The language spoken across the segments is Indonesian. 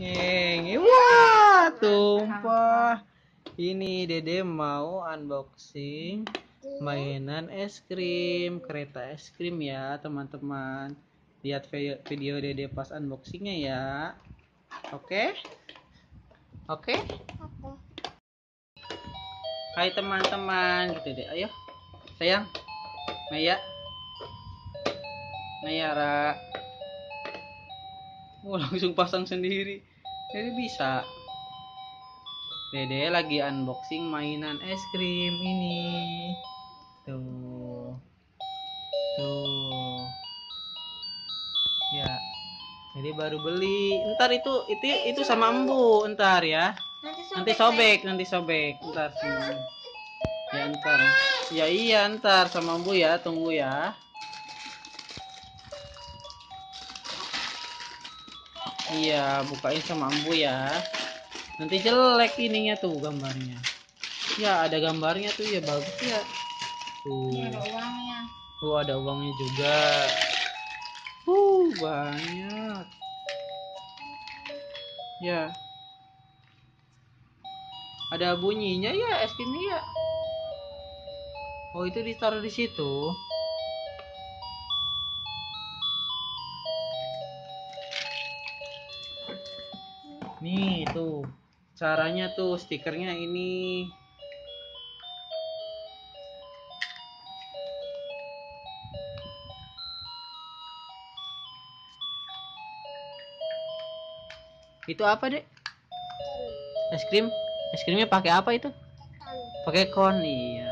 Ngeng. Wah, tumpah. Ini Dede mau unboxing mainan es krim, kereta es krim ya, teman-teman. Lihat vi- video Dede pas unboxingnya ya. Oke? Oke? Hai teman-teman, gitu deh. Ayo. Sayang. Maya. Nayara. Oh, langsung pasang sendiri. Jadi bisa. Dede lagi unboxing mainan es krim ini. Tuh. Tuh. Ya. Jadi baru beli. Ntar itu itu itu sama embu, ntar ya. Nanti sobek, nanti sobek. Ntar semua. Ya ntar. Ya iya ntar sama embu ya, tunggu ya. Iya, bukain sama embu ya. Nanti jelek ininya tuh gambarnya. Ya, ada gambarnya tuh ya bagus ya. Tuh. Ini ada uangnya. Tuh ada uangnya juga. Uh, banyak. Ya. Ada bunyinya ya es krimnya ya. Oh, itu ditaruh di situ. Nih, tuh. Caranya tuh stikernya ini. Itu apa, Dek? Es krim? Es krimnya pakai apa itu? Pakai kon, iya.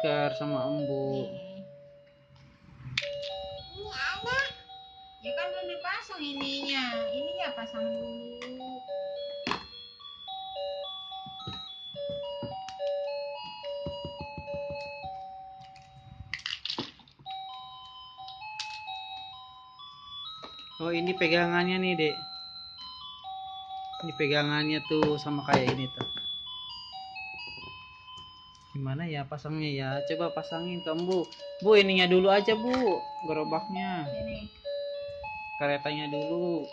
Stiker sama embu. Nih. Ya kan belum dipasang ininya. Ininya pasang dulu. Oh, ini pegangannya nih, Dek. Ini pegangannya tuh sama kayak ini tuh. Gimana ya pasangnya ya? Coba pasangin ke embu. Bu, ininya dulu aja, Bu. Gerobaknya. Sini. Keretanya dulu.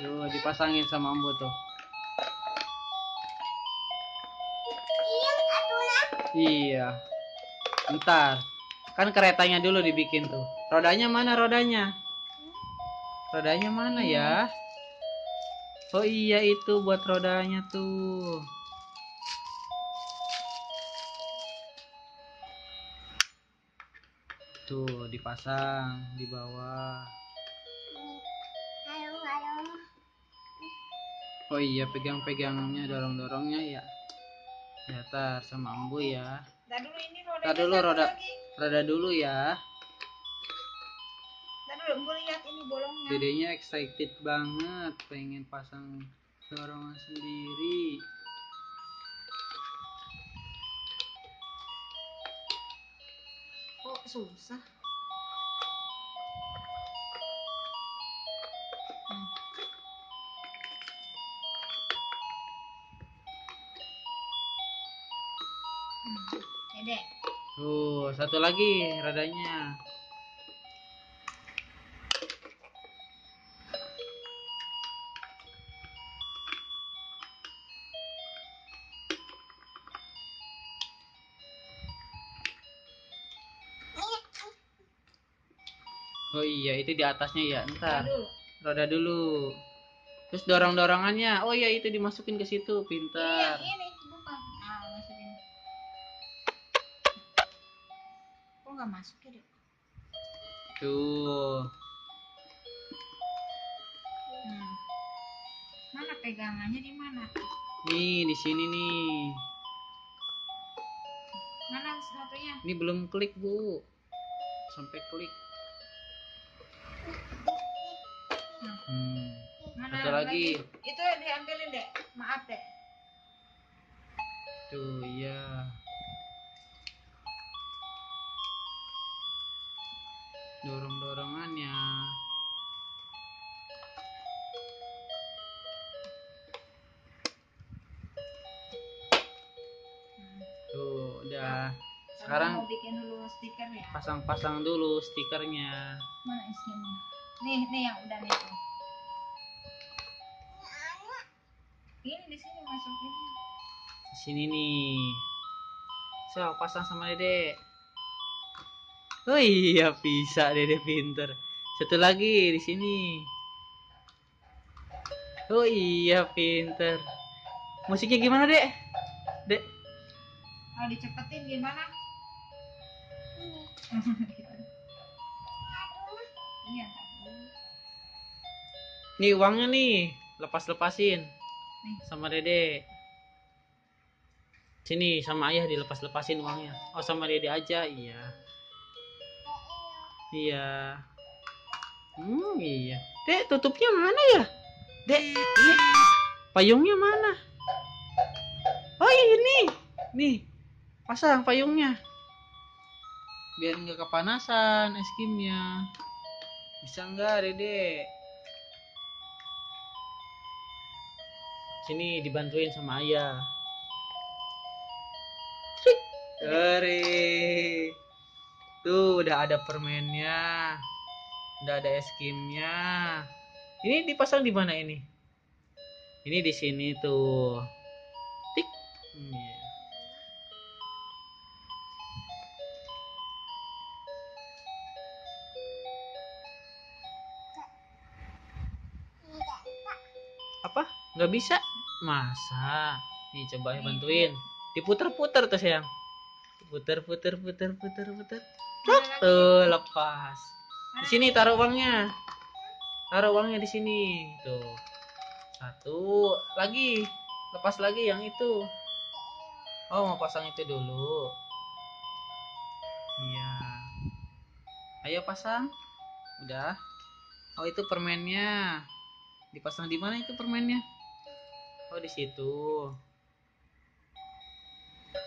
Tuh, dipasangin sama embu tuh. Iya. Ntar. Kan keretanya dulu dibikin tuh. Rodanya mana rodanya? Rodanya mana ya? Oh iya itu buat rodanya tuh. Tuh dipasang di bawah. Oh iya pegang-pegangnya dorong-dorongnya ya. Ya tar sama embu ya. Ntar dulu ini roda. Ntar dulu roda roda dulu ya. Ntar dulu gue lihat ini bolongnya. Dedenya excited banget pengen pasang dorongan sendiri. Kok susah? Tuh, satu lagi rodanya. Oh iya, itu di atasnya ya. Ntar roda dulu. Terus dorong-dorongannya. Oh iya, itu dimasukin ke situ. Iya, Pintar. ini Tuh. Hmm. Mana pegangannya di mana? Nih, di sini nih. Mana satunya? Ini belum klik, Bu. Sampai klik. Nah, Hmm. mana Satu lagi. Itu diambilin dek. Maaf dek. Tuh, iya. Dorong-dorongannya. Tuh, udah. Sekarang mau bikin dulu stiker ya. pasang-pasang dulu stikernya. Mana isinya? Nih, nih yang udah nih tuh. Ini di sini masukin. Di sini nih. So, pasang sama Dede. Oh iya, bisa Dede pinter. Satu lagi di sini. Oh iya, pinter. Musiknya gimana, Dek? Dek. Kalau dicepetin gimana? Iya, tadi. Nih uangnya nih, lepas-lepasin Nih. sama Dede. Sini sama ayah dilepas-lepasin uangnya. Oh sama Dede aja, iya. Iya. Hmm, iya. Dek, tutupnya mana ya? Dek, ini payungnya mana? Oh ini, nih, pasang payungnya. Biar nggak kepanasan es krimnya. Bisa nggak, Dede? Sini dibantuin sama ayah. Trik. Tuh udah ada permennya. Udah ada es krimnya. Ini dipasang di mana ini? Ini di sini tuh. Tik. Iya. Apa? Nggak bisa? Masa? Nih coba bantuin. Diputer-puter tuh sayang. Puter, puter, puter, puter, puter. Tuh lepas. Di sini taruh uangnya. Taruh uangnya di sini. Tuh. Satu. Lagi. Lepas lagi yang itu. Oh, mau pasang itu dulu. Iya. Ayo pasang. Udah. Oh, itu permennya. Dipasang di mana itu permennya? Oh, di situ.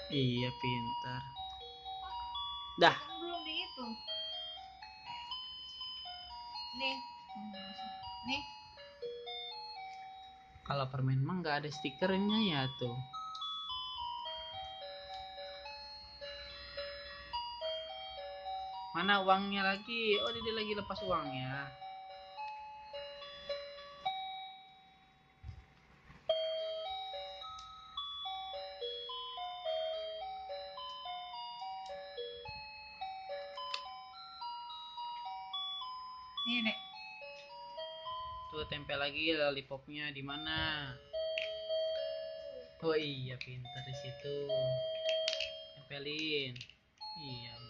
Iya, pintar. Dah. Itu. Nih. Nih. Kalau permen mah nggak ada stikernya ya tuh. Mana uangnya lagi? Oh, dia lagi lepas uangnya. Lagi lollipopnya di mana? Oh iya pintar di situ. Tempelin. Iya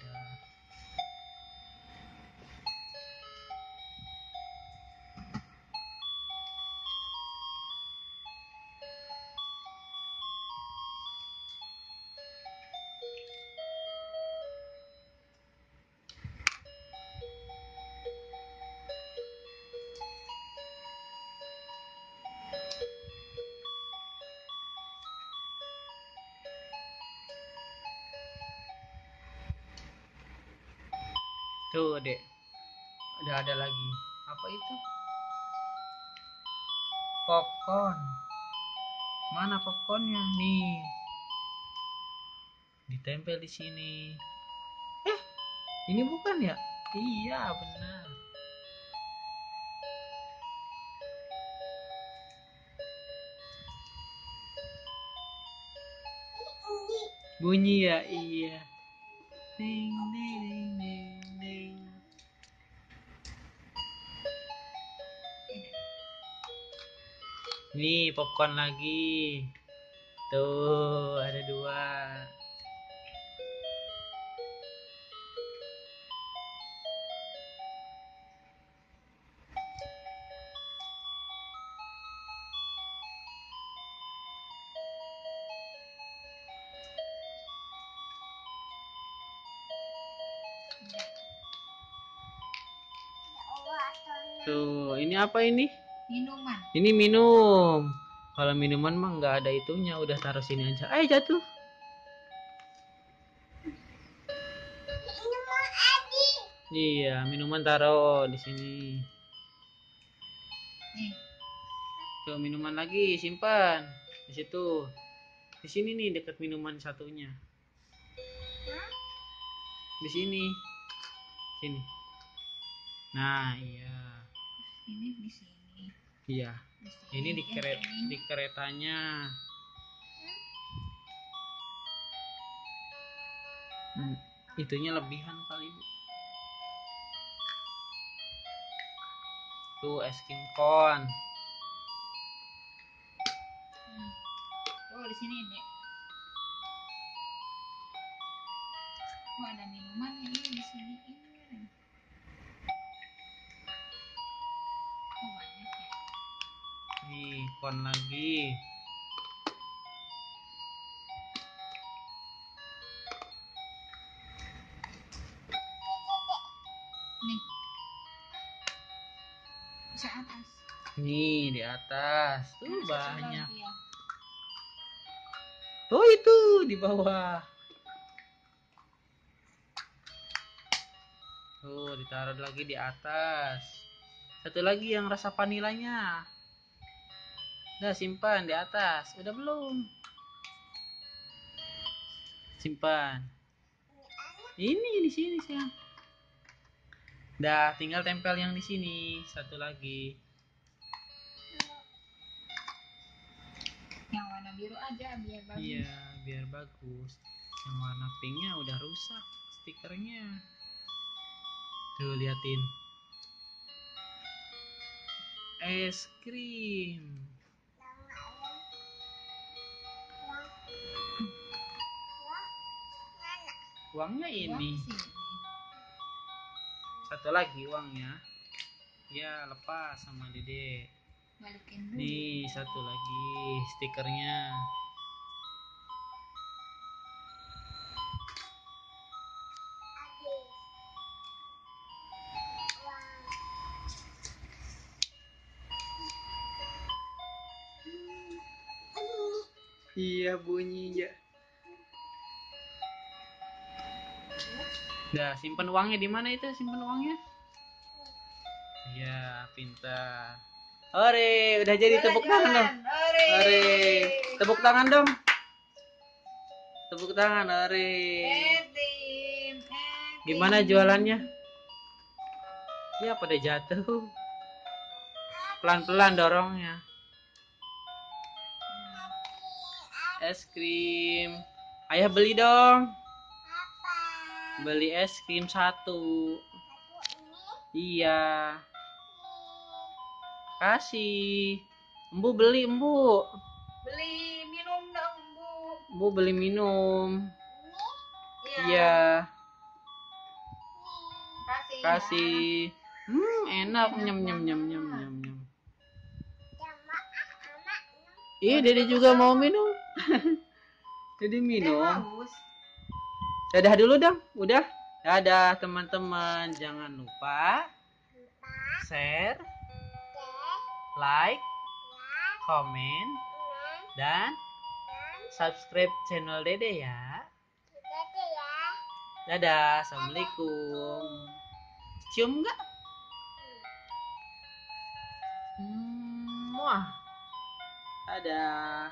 Tuh dek. Udah ada lagi. Apa itu? Popcorn. Mana popcornnya? Nih. Ditempel di sini. Eh, ini bukan ya? Iya, benar. Bunyi ya, iya. Ding ding ding Nih popcorn lagi. Tuh ada dua. Ya Tuh, ini apa ini? Minuman. Ini minum. Kalau minuman mah nggak ada itunya, udah taruh sini aja. Eh jatuh. Iya, minuman taruh di sini. Nih. Tuh minuman lagi simpan di situ. Di sini nih dekat minuman satunya. Di sini. Sini. Nah, iya. Ini di sini. Iya. Ini di Yang keret ini. di keretanya. Hmm, itunya lebihan kali Bu. Tuh es krim kon. Hmm. Oh di sini dek. Oh ada minuman ini di sini ini. Nih, kon lagi. Nih. Bisa atas. Nih di atas. Tuh banyak. lagi ya. Oh itu di bawah. Tuh ditaruh lagi di atas. Satu lagi yang rasa vanilanya. Udah simpan di atas. Udah belum? Simpan. Ini di sini sayang. Dah tinggal tempel yang di sini. Satu lagi. Yang warna biru aja biar bagus. Iya, biar bagus. Yang warna pinknya udah rusak stikernya. Tuh liatin. Es krim. Uangnya Uang ini. Satu lagi uangnya. Ya, lepas sama Dede. Balikin. Nih, satu lagi stikernya. Iya bunyinya. Dah, simpen uangnya di mana itu? Simpen uangnya? Iya, pintar. Ore, udah jadi tepuk tangan dong. Ore. Ore, tepuk tangan dong. Tepuk tangan, Ore. Edim, edim. Gimana jualannya? Ya pada jatuh. Pelan-pelan dorongnya. Es krim. Ayah beli dong. Beli es krim satu. Iya. Kasih. Embu beli, Embu. Beli minum dong, Bu. Embu beli minum. Iya. Iya. Kasih. ya. Kasih. Hmm, enak nyem nyem nyem nyem nyem nyem. Iya, Dede juga mau minum. Eh, minum. Dadah dulu dong. Udah. Dadah teman-teman. Jangan lupa share, like, komen, dan subscribe channel Dede ya. Dadah. Assalamualaikum. Cium nggak? Hmm, wah. Dadah.